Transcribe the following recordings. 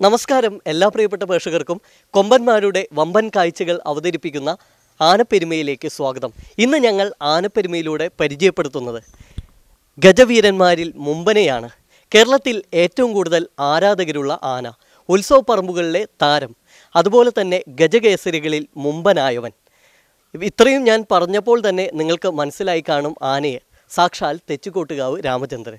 നമസ്കാരം എല്ലാ പ്രിയപ്പെട്ട പ്രേക്ഷകർക്കും. കൊമ്പന്മാരുടെ വമ്പൻ കാഴ്ചകൾ അവതരിപ്പിക്കുന്ന ആനപ്പെരുമയിലേക്ക് സ്വാഗതം. ഇന്ന് ഞങ്ങൾ ആനപ്പെരുമയിലൂടെ പരിചയപ്പെടുത്തുന്നത് ഗജവീരന്മാരിൽ മുമ്പനെയാണ്. കേരളത്തിൽ ഏറ്റവും കൂടുതൽ ആരാധകരുള്ള ആന ഉത്സവ പറമ്പുകളിലെ താരം അതുപോലെ തന്നെ ഗജകേസരികളിൽ മുമ്പനായവൻ. ഇത്രയും ഞാൻ പറഞ്ഞപ്പോൾ തന്നെ നിങ്ങൾക്ക് മനസ്സിലായി കാണും ആനയെ. സാക്ഷാൽ തെച്ചുകോട്ടുകാവ് രാമചന്ദ്രൻ.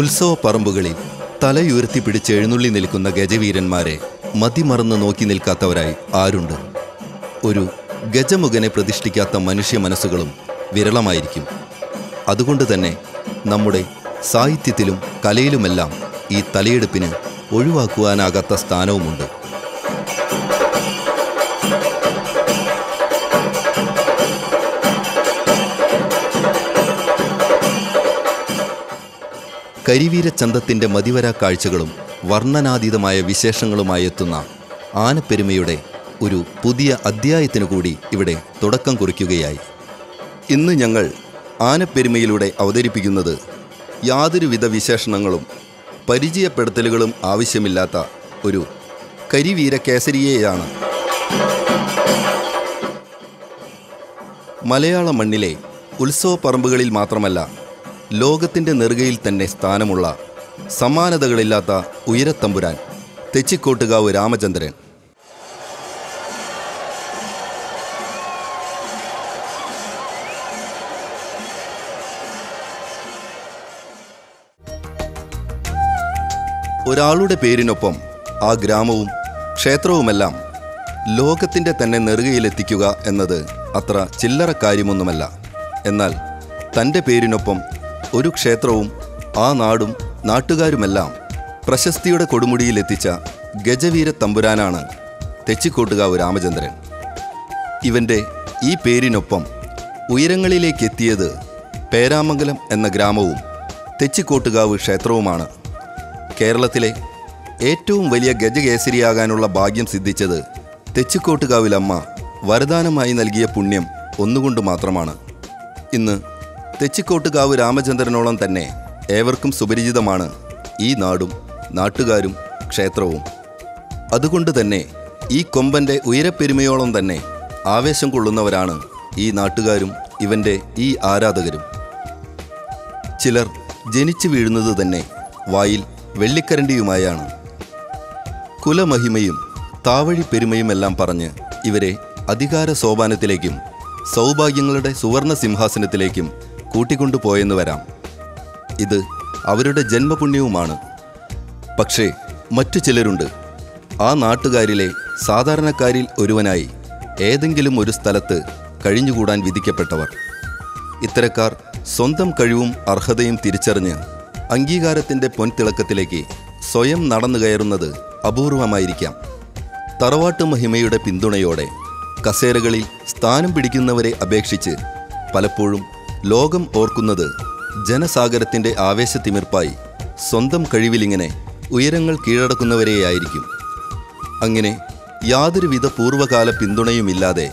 ഉത്സവ പറമ്പുകളിൽ തലയുയർത്തി പിടിച്ച് എഴുന്നള്ളി നിൽക്കുന്ന ഗജവീരന്മാരെ മതിമറന്ന് നോക്കി നിൽക്കാത്തവരായി ആരുണ്ട്? ഒരു ഗജമുഖനെ പ്രതിഷ്ഠിക്കാത്ത മനുഷ്യ മനസ്സുകളും വിരളമായിരിക്കും. അതുകൊണ്ട് തന്നെ നമ്മുടെ സാഹിത്യത്തിലും കലയിലുമെല്ലാം ഈ തലയെടുപ്പിന് ഒഴിവാക്കുവാനാകാത്ത സ്ഥാനവുമുണ്ട്. കരിവീരച്ചന്തത്തിന്റെ മതിവരാ കാഴ്ചകളും വർണനാതീതമായ വിശേഷങ്ങളുമായി എത്തുന്ന ആനപ്പെരുമയുടെ ഒരു പുതിയ അധ്യായത്തിനു കൂടി ഇവിടെ തുടക്കം കുറിക്കുകയായി. ഇന്ന് ഞങ്ങൾ ആനപ്പെരുമയിലൂടെ അവതരിപ്പിക്കുന്നത് യാതൊരുവിധ വിശേഷണങ്ങളും പരിചയപ്പെടുത്തലുകളും ആവശ്യമില്ലാത്ത ഒരു കരിവീര കേസരിയെയാണ് മലയാള മണ്ണിലെ ഉത്സവ പറമ്പുകളിൽ മാത്രമല്ല ലോകത്തിന്റെ നെറുകയിൽ തന്നെ സ്ഥാനമുള്ള സമാനതകളില്ലാത്ത ഉയരത്തമ്പുരാൻ തെച്ചിക്കോട്ടുകാവ് രാമചന്ദ്രൻ. ഒരാളുടെ പേരിനൊപ്പം ആ ഗ്രാമവും ക്ഷേത്രവുമെല്ലാം ലോകത്തിന്റെ തന്നെ നെറുകയിലെത്തിക്കുക എന്നത് അത്ര ചില്ലറ കാര്യമൊന്നുമല്ല. എന്നാൽ തന്റെ പേരിനൊപ്പം ഒരു ക്ഷേത്രവും ആ നാടും നാട്ടുകാരുമെല്ലാം പ്രശസ്തിയുടെ കൊടുമുടിയിലെത്തിച്ച ഗജവീര തമ്പുരാനാണ് തെച്ചിക്കോട്ടുകാവ് രാമചന്ദ്രൻ. ഇവന്റെ ഈ പേരിനൊപ്പം ഉയരങ്ങളിലേക്കെത്തിയത് പേരാമംഗലം എന്ന ഗ്രാമവും തെച്ചിക്കോട്ടുകാവ് ക്ഷേത്രവുമാണ്. കേരളത്തിലെ ഏറ്റവും വലിയ ഗജകേസരിയാകാനുള്ള ഭാഗ്യം സിദ്ധിച്ചത് തെച്ചിക്കോട്ടുകാവിലമ്മ വരദാനമായി നൽകിയ പുണ്യം ഒന്നുകൊണ്ട് മാത്രമാണ്. ഇന്ന് തെച്ചിക്കോട്ടുകാവ് രാമചന്ദ്രനോളം തന്നെ ഏവർക്കും സുപരിചിതമാണ് ഈ നാടും നാട്ടുകാരും ക്ഷേത്രവും. അതുകൊണ്ട് തന്നെ ഈ കൊമ്പന്റെ ഉയരപ്പെരുമയോളം തന്നെ ആവേശം കൊള്ളുന്നവരാണ് ഈ നാട്ടുകാരും ഇവന്റെ ഈ ആരാധകരും. ചിലർ ജനിച്ചു വീഴുന്നത് തന്നെ വായിൽ വെള്ളിക്കരണ്ടിയുമായാണ്. കുലമഹിമയും താവഴി പെരുമയുമെല്ലാം പറഞ്ഞ് ഇവരെ അധികാര സോപാനത്തിലേക്കും സൗഭാഗ്യങ്ങളുടെ സുവർണ സിംഹാസനത്തിലേക്കും കൂട്ടിക്കൊണ്ടുപോയെന്ന് വരാം. ഇത് അവരുടെ ജന്മപുണ്യവുമാണ്. പക്ഷേ മറ്റു ചിലരുണ്ട്. ആ നാട്ടുകാരിലെ സാധാരണക്കാരിൽ ഒരുവനായി ഏതെങ്കിലും ഒരു സ്ഥലത്ത് കഴിഞ്ഞുകൂടാൻ വിധിക്കപ്പെട്ടവർ. ഇത്തരക്കാർ സ്വന്തം കഴിവും അർഹതയും തിരിച്ചറിഞ്ഞ് അംഗീകാരത്തിന്റെ പൊൻതിളക്കത്തിലേക്ക് സ്വയം നടന്നു കയറുന്നത് അപൂർവമായിരിക്കാം. തറവാട്ട് മഹിമയുടെ പിന്തുണയോടെ കസേരകളിൽ സ്ഥാനം പിടിക്കുന്നവരെ അപേക്ഷിച്ച് പലപ്പോഴും ലോകം ഓർക്കുന്നത് ജനസാഗരത്തിന്റെ ആവേശത്തിമിർപ്പായി സ്വന്തം കഴിവിലിങ്ങനെ ഉയരങ്ങൾ കീഴടക്കുന്നവരെയായിരിക്കും. അങ്ങനെ യാതൊരുവിധ പൂർവകാല പിന്തുണയുമില്ലാതെ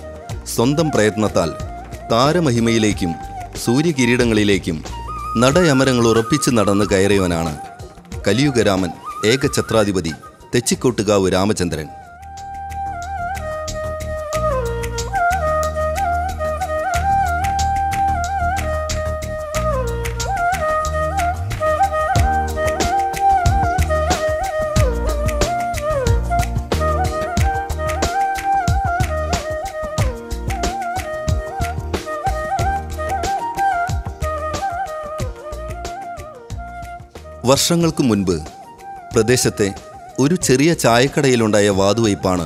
സ്വന്തം പ്രയത്നത്താൽ താരമഹിമയിലേക്കും സൂര്യകിരീടങ്ങളിലേക്കും നടയമരങ്ങൾ ഉറപ്പിച്ച് നടന്ന് കയറിയവനാണ് കലിയുഗരാമൻ ഏകഛത്രാധിപതി തെച്ചിക്കോട്ടുകാവ് രാമചന്ദ്രൻ. വർഷങ്ങൾക്ക് മുൻപ് പ്രദേശത്തെ ഒരു ചെറിയ ചായക്കടയിലുണ്ടായ വാതുവയ്പ്പാണ്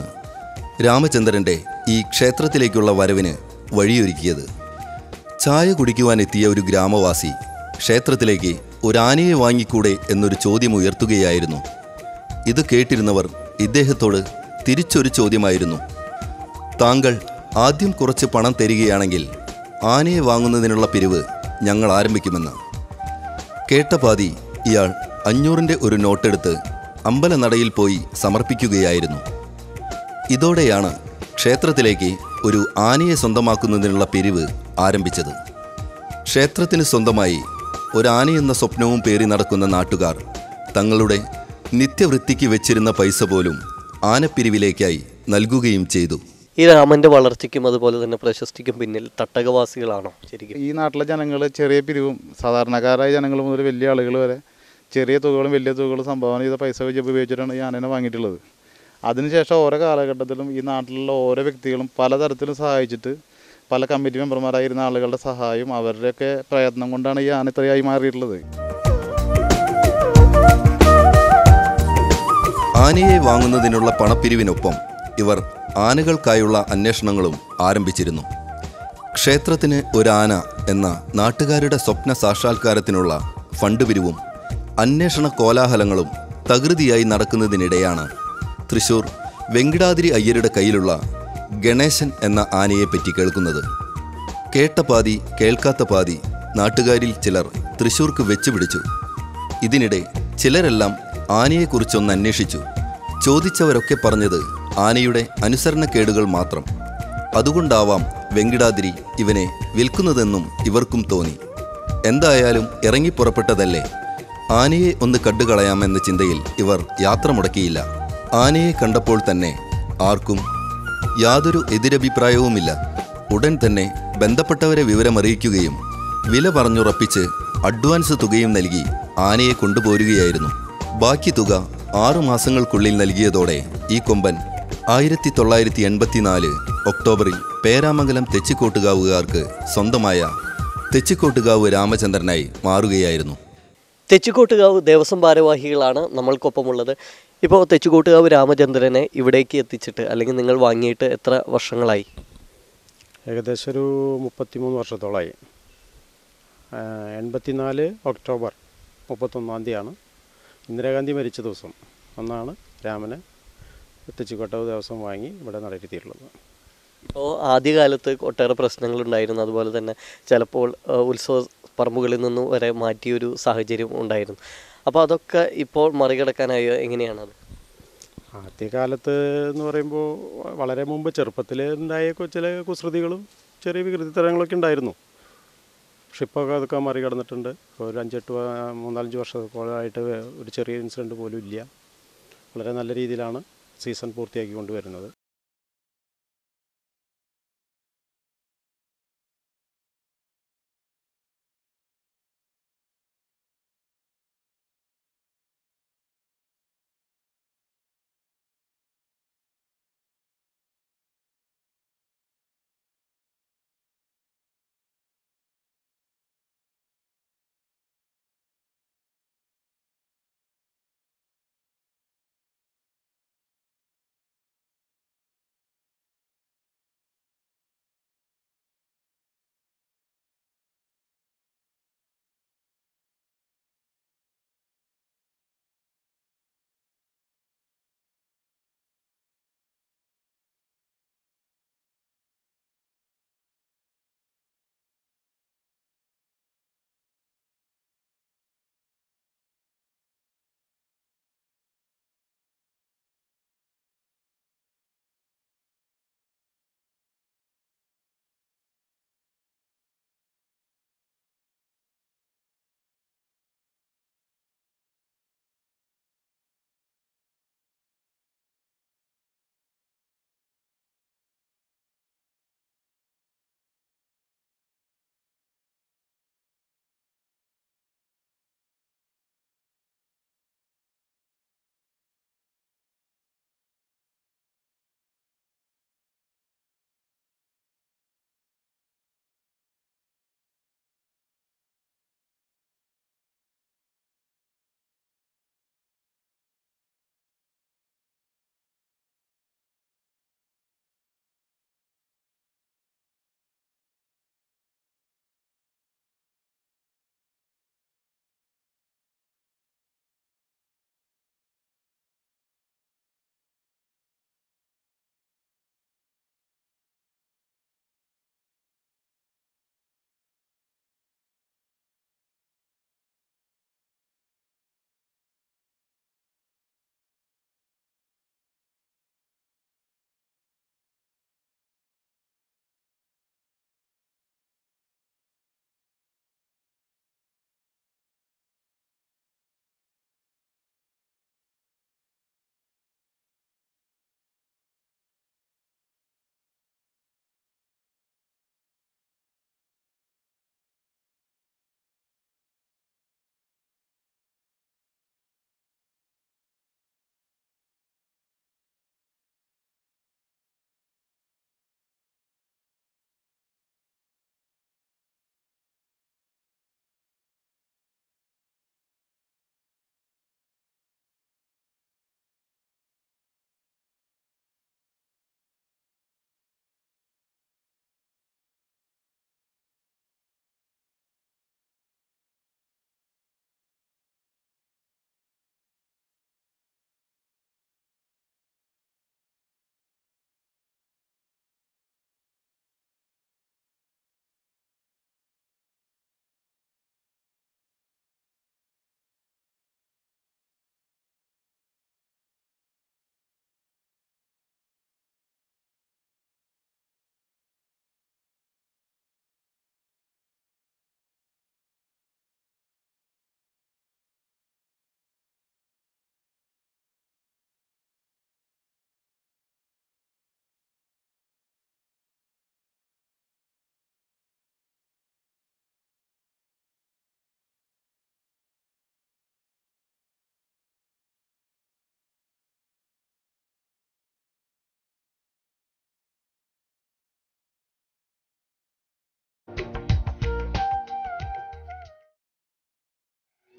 രാമചന്ദ്രന്റെ ഈ ക്ഷേത്രത്തിലേക്കുള്ള വരവിന് വഴിയൊരുക്കിയത്. ചായ കുടിക്കുവാനെത്തിയ ഒരു ഗ്രാമവാസി ക്ഷേത്രത്തിലേക്ക് ഒരാനയെ വാങ്ങിക്കൂടെ എന്നൊരു ചോദ്യം ഉയർത്തുകയായിരുന്നു. ഇത് കേട്ടിരുന്നവർ ഇദ്ദേഹത്തോട് തിരിച്ചൊരു ചോദ്യമായിരുന്നു. താങ്കൾ ആദ്യം കുറച്ച് പണം തരികയാണെങ്കിൽ ആനയെ വാങ്ങുന്നതിനുള്ള പിരിവ് ഞങ്ങൾ ആരംഭിക്കുമെന്ന്. കേട്ട പാതി ഇയാൾ അഞ്ഞൂറിന്റെ ഒരു നോട്ടെടുത്ത് അമ്പലനടയിൽ പോയി സമർപ്പിക്കുകയായിരുന്നു. ഇതോടെയാണ് ക്ഷേത്രത്തിലേക്ക് ഒരു ആനയെ സ്വന്തമാക്കുന്നതിനുള്ള പിരിവ് ആരംഭിച്ചത്. ക്ഷേത്രത്തിന് സ്വന്തമായി ഒരാനയെന്ന സ്വപ്നവും പേറി നടക്കുന്ന നാട്ടുകാർ തങ്ങളുടെ നിത്യവൃത്തിക്ക് വെച്ചിരുന്ന പൈസ പോലും ആനപ്പിരിവിലേക്കായി നൽകുകയും ചെയ്തു. ഈ രാമന്റെ വളർച്ചയ്ക്കും അതുപോലെ തന്നെ പ്രശസ്തിക്കും പിന്നിൽ തട്ടകവാസികളാണോ ശരിക്കും? ഈ നാട്ടിലെ ജനങ്ങൾ ചെറിയ പിരിവും സാധാരണക്കാരായ ജനങ്ങൾ മുതൽ വലിയ ആളുകൾ വരെ ചെറിയ തുകകളും വലിയ തുകകളും സംഭാവന ചെയ്ത പൈസ വെച്ച് ഉപയോഗിച്ചിട്ടാണ് ഈ ആനേനെ വാങ്ങിയിട്ടുള്ളത്. അതിനുശേഷം ഓരോ കാലഘട്ടത്തിലും ഈ നാട്ടിലുള്ള ഓരോ വ്യക്തികളും പലതരത്തിലും സഹായിച്ചിട്ട് പല കമ്മിറ്റി മെമ്പർമാരായിരുന്ന ആളുകളുടെ സഹായം അവരുടെയൊക്കെ പ്രയത്നം കൊണ്ടാണ് ഈ ആന ഇത്രയായി മാറിയിട്ടുള്ളത്. ആനയെ വാങ്ങുന്നതിനുള്ള പണപ്പിരിവിനൊപ്പം ഇവർ ആനകൾക്കായുള്ള അന്വേഷണങ്ങളും ആരംഭിച്ചിരുന്നു. ക്ഷേത്രത്തിന് ഒരു ആന എന്ന നാട്ടുകാരുടെ സ്വപ്ന സാക്ഷാത്കാരത്തിനുള്ള ഫണ്ട് പിരിവും അന്വേഷണ കോലാഹലങ്ങളും തകൃതിയായി നടക്കുന്നതിനിടെയാണ് തൃശൂർ വെങ്കിടാതിരി അയ്യരുടെ കയ്യിലുള്ള ഗണേശൻ എന്ന ആനയെപ്പറ്റി കേൾക്കുന്നത്. കേട്ട പാതി കേൾക്കാത്ത പാതി നാട്ടുകാരിൽ ചിലർ തൃശൂർക്ക് വെച്ചുപിടിച്ചു. ഇതിനിടെ ചിലരെല്ലാം ആനയെക്കുറിച്ചൊന്ന് അന്വേഷിച്ചു. ചോദിച്ചവരൊക്കെ പറഞ്ഞത് ആനയുടെ അനുസരണക്കേടുകൾ മാത്രം. അതുകൊണ്ടാവാം വെങ്കിടാതിരി ഇവനെ വിൽക്കുന്നതെന്നും ഇവർക്കും തോന്നി. എന്തായാലും ഇറങ്ങിപ്പുറപ്പെട്ടതല്ലേ? ആനയെ ഒന്ന് കണ്ടുകളയാമെന്ന ചിന്തയിൽ ഇവർ യാത്ര മുടക്കിയില്ല. ആനയെ കണ്ടപ്പോൾ തന്നെ ആർക്കും യാതൊരു എതിരഭിപ്രായവുമില്ല. ഉടൻ തന്നെ ബന്ധപ്പെട്ടവരെ വിവരമറിയിക്കുകയും വില പറഞ്ഞുറപ്പിച്ച് അഡ്വാൻസ് തുകയും നൽകി ആനയെ കൊണ്ടുപോരുകയായിരുന്നു. ബാക്കി തുക ആറു മാസങ്ങൾക്കുള്ളിൽ നൽകിയതോടെ ഈ കൊമ്പൻ ആയിരത്തി തൊള്ളായിരത്തി എൺപത്തിനാല് ഒക്ടോബറിൽ പേരാമംഗലം തെച്ചിക്കോട്ടുകാവുകാർക്ക് സ്വന്തമായ തെച്ചിക്കോട്ടുകാവ് രാമചന്ദ്രനായി മാറുകയായിരുന്നു. തെച്ചിക്കോട്ടുകാവ് ദേവസ്വം ഭാരവാഹികളാണ് നമ്മൾക്കൊപ്പമുള്ളത്. ഇപ്പോൾ തെച്ചിക്കോട്ടുകാവ് രാമചന്ദ്രനെ ഇവിടേക്ക് എത്തിച്ചിട്ട് അല്ലെങ്കിൽ നിങ്ങൾ വാങ്ങിയിട്ട് എത്ര വർഷങ്ങളായി? ഏകദേശം ഒരു മുപ്പത്തിമൂന്ന് വർഷത്തോളമായി എൺപത്തിനാല് ഒക്ടോബർ മുപ്പത്തൊന്നാം തീയതിയാണ്. ഇന്ദിരാഗാന്ധി മരിച്ച ദിവസം അന്നാണ് രാമനെ തെച്ചിക്കോട്ടാവ് ദേവസ്വം വാങ്ങി ഇവിടെ നടത്തിയിട്ടുള്ളത്. ഇപ്പോൾ ആദ്യകാലത്ത് ഒട്ടേറെ പ്രശ്നങ്ങളുണ്ടായിരുന്നു. അതുപോലെ തന്നെ ചിലപ്പോൾ ഉത്സവ പറമ്പുകളിൽ നിന്നും വരെ മാറ്റിയൊരു സാഹചര്യം ഉണ്ടായിരുന്നു. അപ്പോൾ അതൊക്കെ ഇപ്പോൾ മറികടക്കാനായോ എങ്ങനെയാണത് ആദ്യകാലത്ത് എന്ന് പറയുമ്പോൾ വളരെ മുമ്പ് ചെറുപ്പത്തിൽ ഉണ്ടായ ചില കുസൃതികളും ചെറിയ വികൃതിത്തരങ്ങളൊക്കെ ഉണ്ടായിരുന്നു. പക്ഷെ ഇപ്പോൾ അതൊക്കെ മറികടന്നിട്ടുണ്ട്. ഒരു അഞ്ചെട്ട് മൂന്നാലഞ്ച് വർഷത്തോളമായിട്ട് ഒരു ചെറിയ ഇൻസിഡന്റ് പോലും ഇല്ല. വളരെ നല്ല രീതിയിലാണ് സീസൺ പൂർത്തിയാക്കി കൊണ്ടുവരുന്നത്.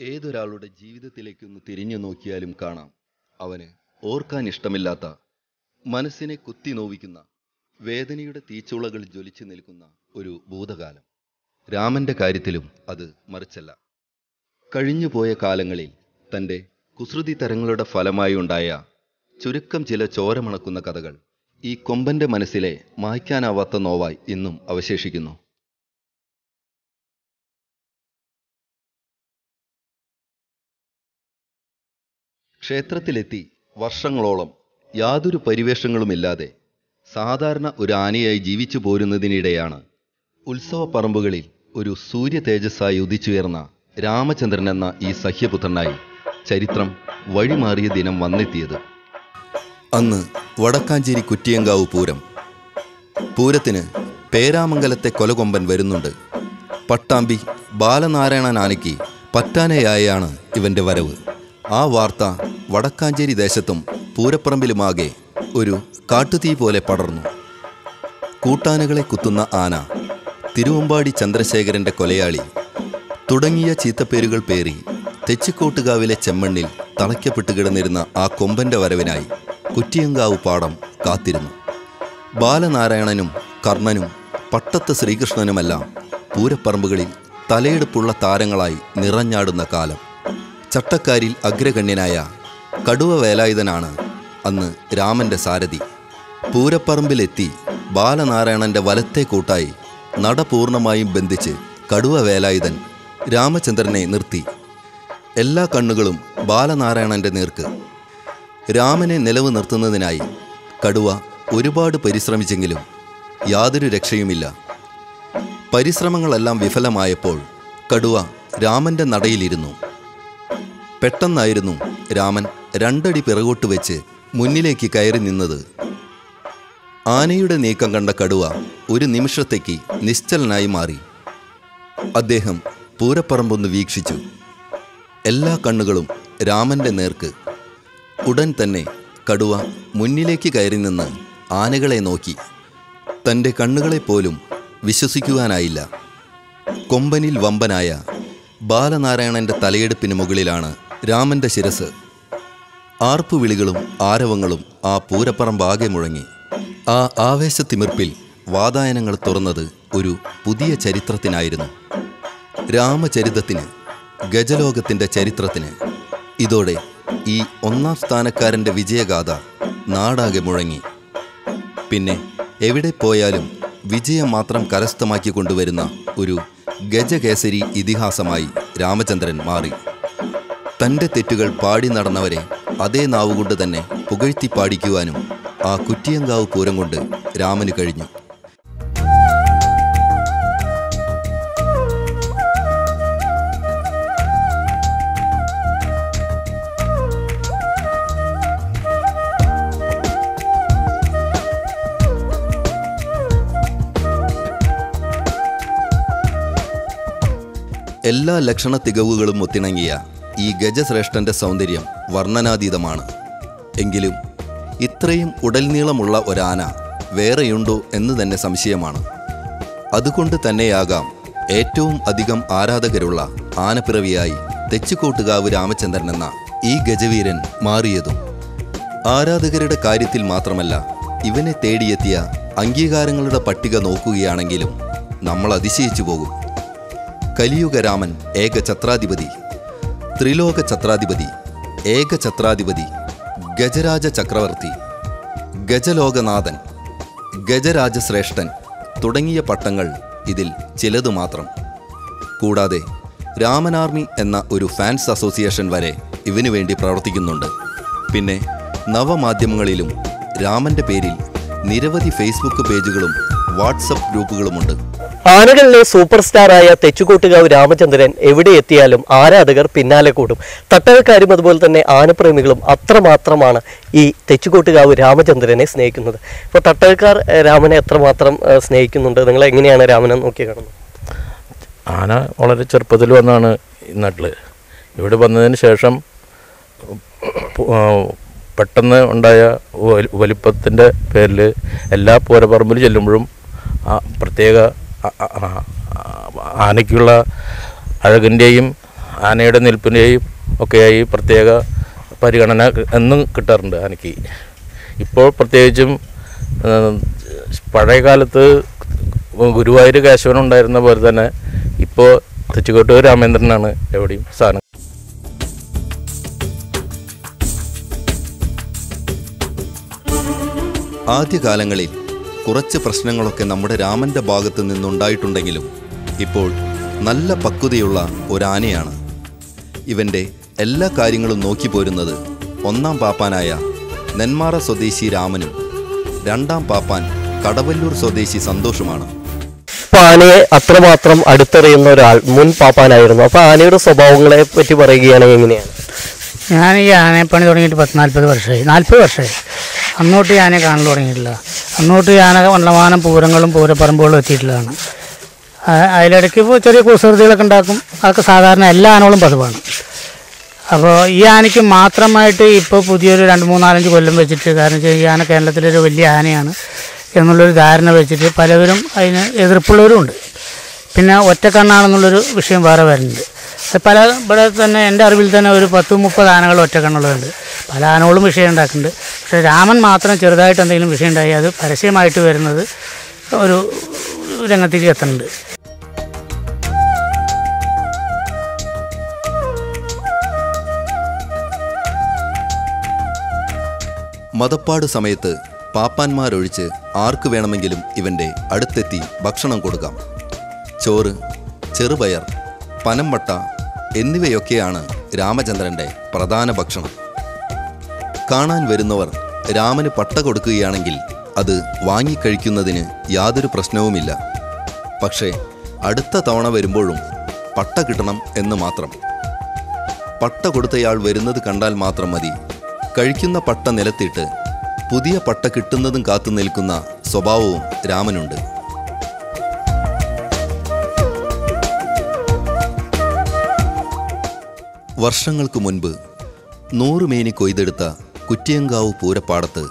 ഏതൊരാളുടെ ജീവിതത്തിലേക്കൊന്ന് തിരിഞ്ഞു നോക്കിയാലും കാണാം. അവന് ഓർക്കാൻ ഇഷ്ടമില്ലാത്ത മനസ്സിനെ കുത്തി നോവിക്കുന്ന വേദനയുടെ തീച്ചുളകൾ ജ്വലിച്ചു നിൽക്കുന്ന ഒരു ഭൂതകാലം. രാമന്റെ കാര്യത്തിലും അത് മറിച്ചല്ല. കഴിഞ്ഞുപോയ കാലങ്ങളിൽ തന്റെ കുസൃതി തരങ്ങളുടെ ഫലമായി ഉണ്ടായ ചുരുക്കം ചില ചോരമണക്കുന്ന കഥകൾ ഈ കൊമ്പന്റെ മനസ്സിലെ മായ്ക്കാനാവാത്ത നോവായി ഇന്നും അവശേഷിക്കുന്നു. ക്ഷേത്രത്തിലെത്തി വർഷങ്ങളോളം യാതൊരു പരിവേഷങ്ങളുമില്ലാതെ സാധാരണ ഒരു ആനയായി ജീവിച്ചു പോരുന്നതിനിടെയാണ് ഉത്സവ പറമ്പുകളിൽ ഒരു സൂര്യ തേജസ്സായി ഉദിച്ചുയർന്ന രാമചന്ദ്രൻ എന്ന ഈ സഹ്യപുത്രനായി ചരിത്രം വഴിമാറിയ ദിനം വന്നെത്തിയത്. അന്ന് വടക്കാഞ്ചേരി കുറ്റിയങ്കാവ് പൂരം. പൂരത്തിന് പേരാമംഗലത്തെ കൊലകൊമ്പൻ വരുന്നുണ്ട്. പട്ടാമ്പി ബാലനാരായണൻ ആനയ്ക്ക് പറ്റാനയായാണ് ഇവന്റെ വരവ്. ആ വാർത്ത വടക്കാഞ്ചേരി ദേശത്തും പൂരപ്പറമ്പിലുമാകെ ഒരു കാട്ടുതീ പോലെ പടർന്നു. കൂട്ടാനകളെ കുത്തുന്ന ആന തിരുവമ്പാടി ചന്ദ്രശേഖരന്റെ കൊലയാളി തുടങ്ങിയ ചീത്തപ്പേരുകൾ പേറി തെച്ചിക്കോട്ടുകാവിലെ ചെമ്മണ്ണിൽ തളയ്ക്കപ്പെട്ട് കിടന്നിരുന്ന ആ കൊമ്പന്റെ വരവിനായി കുറ്റിയങ്കാവ് പാടം കാത്തിരുന്നു. ബാലനാരായണനും കർണനും പട്ടത്ത് ശ്രീകൃഷ്ണനുമെല്ലാം പൂരപ്പറമ്പുകളിൽ തലയെടുപ്പുള്ള താരങ്ങളായി നിറഞ്ഞാടുന്ന കാലം. ചട്ടക്കാരിൽ അഗ്രഗണ്യനായ കടുവ വേലായുധനാണ് അന്ന് രാമന്റെ സാരഥി. പൂരപ്പറമ്പിലെത്തി ബാലനാരായണന്റെ വലത്തെ കൂട്ടായി നട പൂർണമായും ബന്ധിച്ച് കടുവ വേലായുധൻ രാമചന്ദ്രനെ നിർത്തി. എല്ലാ കണ്ണുകളും ബാലനാരായണന്റെ നേർക്ക്. രാമനെ നിലവ് നിർത്തുന്നതിനായി കടുവ ഒരുപാട് പരിശ്രമിച്ചെങ്കിലും യാതൊരു രക്ഷയുമില്ല. പരിശ്രമങ്ങളെല്ലാം വിഫലമായപ്പോൾ കടുവ രാമന്റെ നടയിലിരുന്നു. പെട്ടെന്നായിരുന്നു രാമൻ രണ്ടടി പിറകോട്ട് വെച്ച് മുന്നിലേക്ക് കയറി നിന്നത്. ആനയുടെ നീക്കം കണ്ട കടുവ ഒരു നിമിഷത്തേക്ക് നിശ്ചലനായി മാറി. അദ്ദേഹം പൂരപ്പറമ്പൊന്ന് വീക്ഷിച്ചു. എല്ലാ കണ്ണുകളും രാമന്റെ നേർക്ക്. ഉടൻ തന്നെ കടുവ മുന്നിലേക്ക് കയറി നിന്ന് ആനകളെ നോക്കി. തന്റെ കണ്ണുകളെപ്പോലും വിശ്വസിക്കുവാനായില്ല. കൊമ്പനിൽ വമ്പനായ ബാലനാരായണന്റെ തലയെടുപ്പിന് മുകളിലാണ് രാമന്റെ ശിരസ്. ആർപ്പുവിളികളും ആരവങ്ങളും ആ പൂരപ്പറമ്പാകെ മുഴങ്ങി. ആ ആവേശത്തിമിർപ്പിൽ വാതായനങ്ങൾ തുറന്നത് ഒരു പുതിയ ചരിത്രത്തിനായിരുന്നു. രാമചരിതത്തിന് ഗജലോകത്തിന്റെ ചരിത്രത്തിന് ഇതോടെ ഈ ഒന്നാം സ്ഥാനക്കാരന്റെ വിജയഗാഥ നാടാകെ മുഴങ്ങി. പിന്നെ എവിടെ പോയാലും വിജയം മാത്രം കരസ്ഥമാക്കി കൊണ്ടുവരുന്ന ഒരു ഗജകേസരി ഇതിഹാസമായി രാമചന്ദ്രൻ മാറി. തന്റെ തെറ്റുകൾ പാടി നടന്നവരെ അതേ നാവുകൊണ്ട് തന്നെ പുകഴ്ത്തി പാടിക്കുവാനും ആ കുറ്റിയങ്കാവ് പൂരം കൊണ്ട് രാമന് കഴിഞ്ഞു. എല്ലാ ലക്ഷണ തികവുകളും ഒത്തിണങ്ങിയ ഈ ഗജശ്രേഷ്ഠന്റെ സൗന്ദര്യം വർണനാതീതമാണ്. എങ്കിലും ഇത്രയും ഉടൽനീളമുള്ള ഒരാന വേറെയുണ്ടോ എന്ന് തന്നെ സംശയമാണ്. അതുകൊണ്ട് തന്നെയാകാം ഏറ്റവും അധികം ആരാധകരുള്ള ആനപ്പിറവിയായി തെച്ചിക്കോട്ടുകാവ് രാമചന്ദ്രൻ എന്ന ഈ ഗജവീരൻ മാറിയതും. ആരാധകരുടെ കാര്യത്തിൽ മാത്രമല്ല ഇവനെ തേടിയെത്തിയ അംഗീകാരങ്ങളുടെ പട്ടിക നോക്കുകയാണെങ്കിലും നമ്മൾ അതിശയിച്ചു പോകും. കലിയുഗരാമൻ ഏക ഛത്രാധിപതി ത്രിലോക ഛത്രാധിപതി ഏക ഛത്രാധിപതി ഗജരാജ ചക്രവർത്തി ഗജലോകനാഥൻ ഗജരാജശ്രേഷ്ഠൻ തുടങ്ങിയ പട്ടങ്ങൾ ഇതിൽ ചിലതു മാത്രം. കൂടാതെ രാമനാർമി എന്ന ഒരു ഫാൻസ് അസോസിയേഷൻ വരെ ഇവനു വേണ്ടി പ്രവർത്തിക്കുന്നുണ്ട്. പിന്നെ നവമാധ്യമങ്ങളിലും രാമന്റെ പേരിൽ നിരവധി ഫേസ്ബുക്ക് പേജുകളും വാട്സപ്പ് ഗ്രൂപ്പുകളുമുണ്ട്. ആനകളിലെ സൂപ്പർ സ്റ്റാറായ തെച്ചുകോട്ടുകാവ് രാമചന്ദ്രൻ എവിടെ എത്തിയാലും ആരാധകർ പിന്നാലെ കൂടും. തട്ടകക്കാരും അതുപോലെ തന്നെ ആനപ്രേമികളും അത്രമാത്രമാണ് ഈ തെച്ചുകോട്ടുകാവ് രാമചന്ദ്രനെ സ്നേഹിക്കുന്നത്. ഇപ്പോൾ തട്ടകക്കാർ രാമനെ എത്രമാത്രം സ്നേഹിക്കുന്നുണ്ട്. നിങ്ങൾ എങ്ങനെയാണ് രാമനെ നോക്കി കാണുന്നത്? ആന വളരെ ചെറുപ്പത്തിൽ വന്നാണ് നാട്ടിൽ ഇവിടെ വന്നതിന് ശേഷം പെട്ടെന്ന് ഉണ്ടായ വലിപ്പത്തിന്റെ പേരിൽ എല്ലാ പൂരപ്പറമ്പിൽ ചെല്ലുമ്പോഴും ആ പ്രത്യേക ആനയ്ക്കുള്ള അഴകിന്റെയും ആനയുടെ നിൽപ്പിന്റെയും ഒക്കെയായി പ്രത്യേക പരിഗണന എന്നും കിട്ടാറുണ്ട് ആനയ്ക്ക്. ഇപ്പോൾ പ്രത്യേകിച്ചും പഴയകാലത്ത് പഴയ കാലത്ത് ഗുരുവായൂർ കേശവൻ ഉണ്ടായിരുന്ന പോലെ തന്നെ ഇപ്പോൾ തെച്ചുകോട്ടൂർ രാമേന്ദ്രനാണ് എവിടെയും സ്ഥാനം. ആദ്യകാലങ്ങളിൽ കുറച്ച് പ്രശ്നങ്ങളൊക്കെ നമ്മുടെ രാമന്റെ ഭാഗത്ത് നിന്നുണ്ടായിട്ടുണ്ടെങ്കിലും ഇപ്പോൾ നല്ല പക്വതയുള്ള ഒരാനയാണ്. ഇവന്റെ എല്ലാ കാര്യങ്ങളും നോക്കി പോരുന്നത് ഒന്നാം പാപ്പാനായ നെന്മാറ സ്വദേശി രാമനും രണ്ടാം പാപ്പാൻ കടവല്ലൂർ സ്വദേശി സന്തോഷുമാണ്. അപ്പൊ ആനയെ അത്രമാത്രം അടുത്തറിയുന്ന ഒരാൾ മുൻ പാപ്പാനായിരുന്നു. അപ്പൊ ആനയുടെ സ്വഭാവങ്ങളെ പറ്റി പറയുകയാണെങ്കിൽ എങ്ങനെയാണ്? ഞാൻ ഈ ആനപ്പണി തുടങ്ങിയിട്ട് പത്ത് നാൽപ്പത് വർഷമായി. നാൽപ്പത് വർഷമായി. അന്നോട്ട് ഈ ആനയെ കാണാൻ തുടങ്ങിയിട്ടില്ല. അന്നോട്ട് യാനക ആന വണ്ണമാനം പൂരങ്ങളും പൂരപ്പറമ്പുകളും എത്തിയിട്ടുള്ളതാണ്. അതിലിടയ്ക്ക് ഇപ്പോൾ ചെറിയ കുസൃതികളൊക്കെ ഉണ്ടാക്കും. അതൊക്കെ സാധാരണ എല്ലാ ആനകളും പതിവാണ്. അപ്പോൾ ഈ ആനയ്ക്ക് മാത്രമായിട്ട് ഇപ്പോൾ പുതിയൊരു രണ്ട് മൂന്നാലഞ്ച് കൊല്ലം വെച്ചിട്ട് കാരണം വെച്ചാൽ ഈ ആന കേരളത്തിലൊരു വലിയ ആനയാണ് എന്നുള്ളൊരു ധാരണ വെച്ചിട്ട് പലവരും അതിന് എതിർപ്പുള്ളവരും ഉണ്ട്. പിന്നെ ഒറ്റക്കണ്ണാണെന്നുള്ളൊരു വിഷയം വേറെ വരുന്നുണ്ട്. പല ഇവിടെ തന്നെ എന്റെ അറിവിൽ തന്നെ ഒരു പത്ത് മുപ്പത് ആനകൾ ഒറ്റക്കണ്ണുള്ളതുണ്ട് പല ആനകളും വിഷയം ഉണ്ടാക്കുന്നുണ്ട്. പക്ഷേ രാമൻ മാത്രം ചെറുതായിട്ട് എന്തെങ്കിലും വിഷയം ഉണ്ടായി അത് പരസ്യമായിട്ട് വരുന്നത് ഒരു രംഗത്തേക്ക് എത്തുന്നുണ്ട് മതപ്പാട് സമയത്ത് പാപ്പാന്മാരൊഴിച്ച് ആർക്ക് വേണമെങ്കിലും ഇവന്റെ അടുത്തെത്തി ഭക്ഷണം കൊടുക്കാം. ചോറ് ചെറുപയർ പനംവട്ട എന്നിവയൊക്കെയാണ് രാമചന്ദ്രന്റെ പ്രധാന ഭക്ഷണം. കാണാൻ വരുന്നവർ രാമന് പട്ട കൊടുക്കുകയാണെങ്കിൽ അത് വാങ്ങിക്കഴിക്കുന്നതിന് യാതൊരു പ്രശ്നവുമില്ല. പക്ഷേ അടുത്ത തവണ വരുമ്പോഴും പട്ട കിട്ടണം എന്ന് മാത്രം. പട്ട കൊടുത്തയാൾ വരുന്നത് കണ്ടാൽ മാത്രം മതി. കഴിക്കുന്ന പട്ട നിലത്തിട്ട് പുതിയ പട്ട കിട്ടുന്നതും കാത്തു നിൽക്കുന്ന സ്വഭാവവും രാമനുണ്ട്. വർഷങ്ങൾക്ക് മുൻപ് നൂറ് മേനി കൊയ്തെടുത്ത കുറ്റിയങ്കാവ് പൂരപ്പാടത്ത്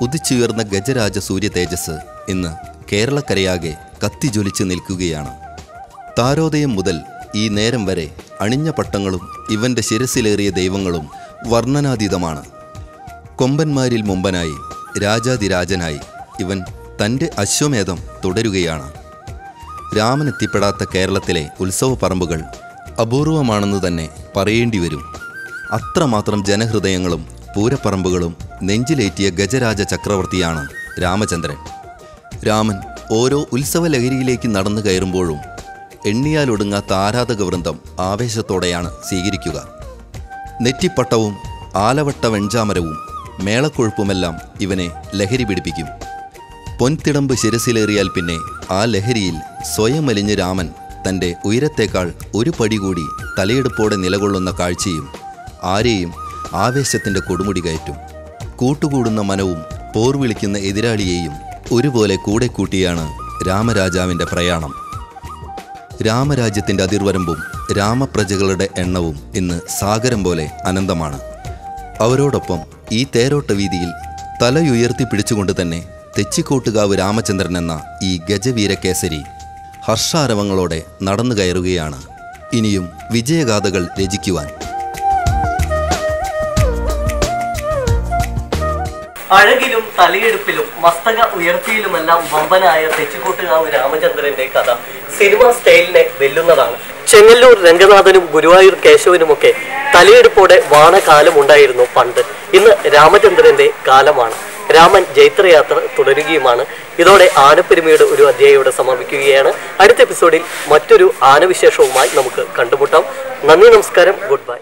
ഉദിച്ചുയർന്ന ഗജരാജ സൂര്യ തേജസ് ഇന്ന് കേരളക്കരയാകെ കത്തിജ്വലിച്ച് നിൽക്കുകയാണ്. താരോദയം മുതൽ ഈ നേരം വരെ അണിഞ്ഞ പട്ടങ്ങളും ഇവന്റെ ശിരസിലേറിയ ദൈവങ്ങളും വർണനാതീതമാണ്. കൊമ്പന്മാരിൽ മുമ്പനായി രാജാതിരാജനായി ഇവൻ തന്റെ അശ്വമേധം തുടരുകയാണ്. രാമനെത്തിപ്പെടാത്ത കേരളത്തിലെ ഉത്സവ പറമ്പുകൾ അപൂർവമാണെന്ന് തന്നെ പറയേണ്ടി വരും അത്രമാത്രം ജനഹൃദയങ്ങളും പൂരപ്പറമ്പുകളും നെഞ്ചിലേറ്റിയ ഗജരാജ ചക്രവർത്തിയാണ് രാമചന്ദ്രൻ. രാമൻ ഓരോ ഉത്സവ ലഹരിയിലേക്ക് നടന്നു കയറുമ്പോഴും എണ്ണിയാലൊടുങ്ങാത്ത ആരാധക വൃന്ദം ആവേശത്തോടെയാണ് സ്വീകരിക്കുക. നെറ്റിപ്പട്ടവും ആലവട്ട വെഞ്ചാമരവും മേളക്കൊഴുപ്പുമെല്ലാം ഇവനെ ലഹരി പിടിപ്പിക്കും. പൊൻതിടമ്പ് ശിരസിലേറിയാൽ പിന്നെ ആ ലഹരിയിൽ സ്വയം അലിഞ്ഞ് രാമൻ തന്റെ ഉയരത്തേക്കാൾ ഒരു പടി കൂടി തലയെടുപ്പോടെ നിലകൊള്ളുന്ന കാഴ്ചയും ആരെയും ആവേശത്തിന്റെ കൊടുമുടി കയറ്റും. കൂട്ടുകൂടുന്ന മനവും പോർ വിളിക്കുന്ന എതിരാളിയെയും ഒരുപോലെ കൂടെ കൂട്ടിയാണ് രാമരാജാവിന്റെ പ്രയാണം. രാമരാജ്യത്തിന്റെ അതിർവരമ്പും രാമപ്രജകളുടെ എണ്ണവും ഇന്ന് സാഗരം പോലെ അനന്തമാണ്. അവരോടൊപ്പം ഈ തേരോട്ട വീതിയിൽ തലയുയർത്തി പിടിച്ചുകൊണ്ട് തന്നെ തെച്ചിക്കോട്ടുകാവ് രാമചന്ദ്രൻ എന്ന ഈ ഗജവീരകേസരി ഹർഷാരവങ്ങളോടെ നടന്നു കയറുകയാണ് ഇനിയും വിജയഗാഥകൾ രചിക്കുവാൻ. അഴകിലും തലയെടുപ്പിലും മസ്തക ഉയർത്തിയിലുമെല്ലാം വമ്പനായ തെച്ചിക്കോട്ടുകാവ് രാമചന്ദ്രന്റെ കഥ സിനിമാ സ്റ്റൈലിനെ വെല്ലുന്നതാണ്. ചെങ്ങല്ലൂർ രംഗനാഥനും ഗുരുവായൂർ കേശവനുമൊക്കെ തലയെടുപ്പോടെ വാണകാലം ഉണ്ടായിരുന്നു പണ്ട്. ഇന്ന് രാമചന്ദ്രന്റെ കാലമാണ്. രാമൻ ജൈത്രയാത്ര തുടരുകയുമാണ്. ഇതോടെ ആനപ്പെരുമയുടെ ഒരു അധ്യായോടെ സമാപിക്കുകയാണ്. അടുത്ത എപ്പിസോഡിൽ മറ്റൊരു ആനവിശേഷവുമായി നമുക്ക് കണ്ടുമുട്ടാം. നന്ദി നമസ്കാരം. Good bye.